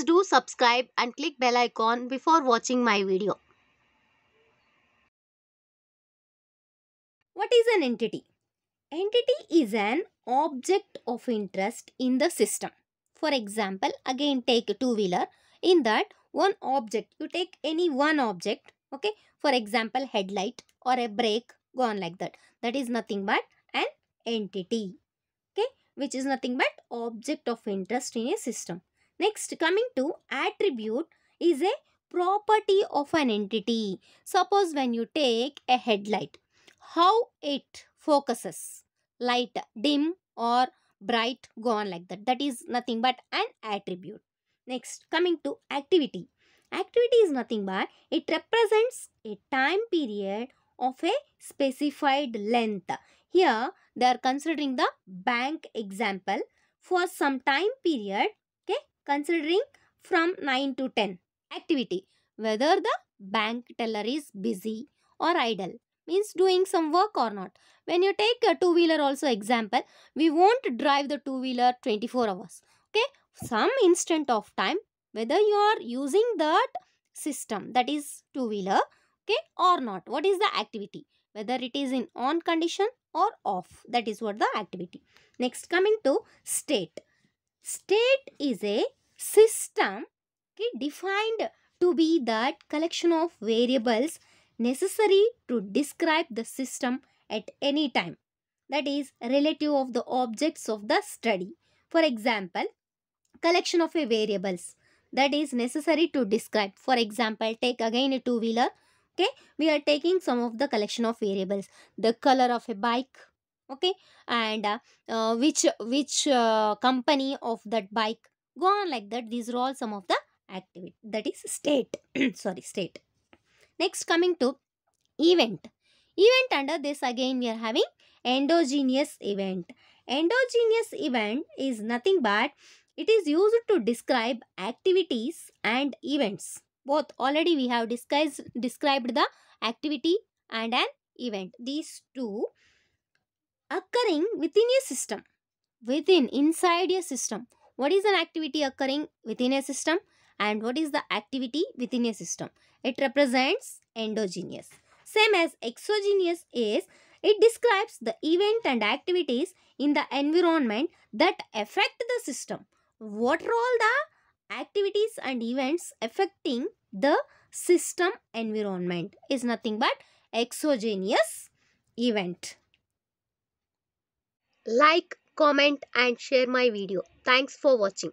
Please do subscribe and click bell icon before watching my video. What is an entity? Entity is an object of interest in the system. For example, again take a two-wheeler. In that, one object, you take any one object, okay? For example, headlight or a brake, go on like that. That is nothing but an entity, okay? Which is nothing but object of interest in a system. Next, coming to attribute is a property of an entity. Suppose when you take a headlight, how it focuses light dim or bright go on like that. That is nothing but an attribute. Next coming to activity. Activity is nothing but it represents a time period of a specified length. Here they are considering the bank example for some time period considering from 9 to 10 activity whether the bank teller is busy or idle means doing some work or not. When you take a two wheeler also example, we won't drive the two wheeler 24 hours. Okay, some instant of time, whether you are using that system that is two wheeler, okay, or not. What is the activity? Whether it is in on condition or off. That is what the activity. Next, coming to state. State is a system okay, defined to be that collection of variables necessary to describe the system at any time. That is relative of the objects of the study. For example, collection of a variables that is necessary to describe. For example, take again a two-wheeler. Okay, we are taking some of the collection of variables. The color of a bike. Okay, and uh, uh, which which uh, company of that bike. Go on like that. These are all some of the activity. That is state. Sorry, state. Next coming to event. Event under this again we are having endogenous event. Endogenous event is nothing but it is used to describe activities and events. Both already we have discussed, described the activity and an event. These two occurring within a system. Within, inside a system. What is an activity occurring within a system? and what is the activity within a system. It represents endogenous. Same as exogenous is it describes the event and activities in the environment that affect the system. What are all the activities and events affecting the system environment is nothing but exogenous event. Like, comment and share my video. Thanks for watching.